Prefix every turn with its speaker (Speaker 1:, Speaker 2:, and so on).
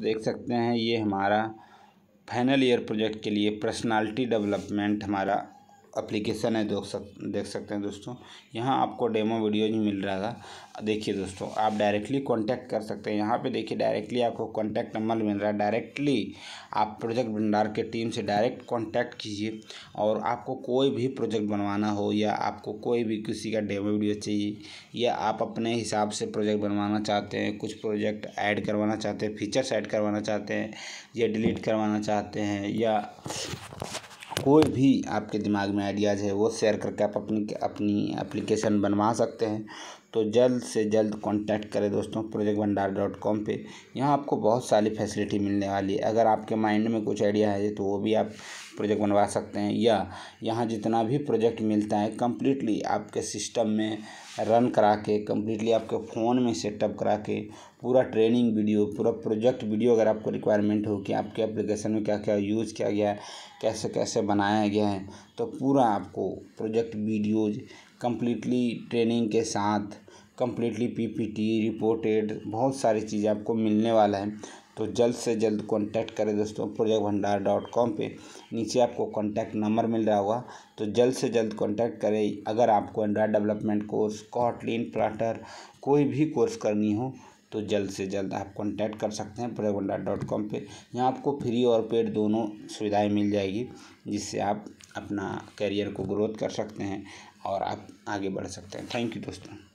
Speaker 1: देख सकते हैं ये हमारा फाइनल ईयर प्रोजेक्ट के लिए पर्सनालिटी डेवलपमेंट हमारा एप्लीकेशन है, देख सक, देख सकते हैं दोस्तों। यहाँ आपको डेमो वीडियो ही मिल रहा है देखिए दोस्तों, आप डायरेक्टली कांटेक्ट कर सकते हैं। यहाँ पे देखिए डायरेक्टली आपको कांटेक्ट नंबर मिल रहा है। डायरेक्टली आप प्रोजेक्ट भंडार के टीम से डायरेक्ट कांटेक्ट कीजिए। और आपको कोई भी प्रोजेक्ट बनवाना हो या आपको कोई भी किसी का डेमो वीडियो चाहिए या आप अपने हिसाब से प्रोजेक्ट बनवाना चाहते हैं, कुछ प्रोजेक्ट ऐड करवाना चाहते हैं फीचर्स ऐड करवाना चाहते हैं या डिलीट करवाना चाहते हैं या कोई भी आपके दिमाग में आइडियाज़ है, वो शेयर करके आप अपनी अपनी एप्लीकेशन बनवा सकते हैं। तो जल्द से जल्द कांटेक्ट करें दोस्तों प्रोजेक्ट भंडार डॉट कॉम पर यहाँ आपको बहुत सारी फैसिलिटी मिलने वाली है। अगर आपके माइंड में कुछ आइडिया है तो वो भी आप प्रोजेक्ट बनवा सकते हैं। या यहाँ जितना भी प्रोजेक्ट मिलता है कम्प्लीटली आपके सिस्टम में रन करा के कम्प्लीटली आपके फ़ोन में सेटअप करा के, पूरा ट्रेनिंग वीडियो पूरा प्रोजेक्ट वीडियो अगर आपको रिक्वायरमेंट हो कि आपके एप्लीकेशन में क्या क्या यूज़ किया गया है कैसे कैसे बनाया गया है तो पूरा आपको प्रोजेक्ट वीडियोज़ कम्प्लीटली ट्रेनिंग के साथ कम्प्लीटली पीपीटी रिपोर्टेड बहुत सारी चीज़ें आपको मिलने वाला है। तो जल्द से जल्द कॉन्टैक्ट करें दोस्तों प्रोजेक्ट भंडार डॉट कॉम पर नीचे आपको कॉन्टैक्ट नंबर मिल रहा होगा। तो जल्द से जल्द कॉन्टैक्ट करें। अगर आपको Android development course Kotlin Flutter कोई भी कोर्स करनी हो तो जल्द से जल्द आप कॉन्टैक्ट कर सकते हैं प्रोजेक्ट भंडार डॉट कॉम पर यहाँ आपको फ्री और पेड दोनों सुविधाएँ मिल जाएगी, जिससे आप अपना करियर को ग्रोथ कर सकते हैं और आप आगे बढ़ सकते हैं। थैंक यू दोस्तों।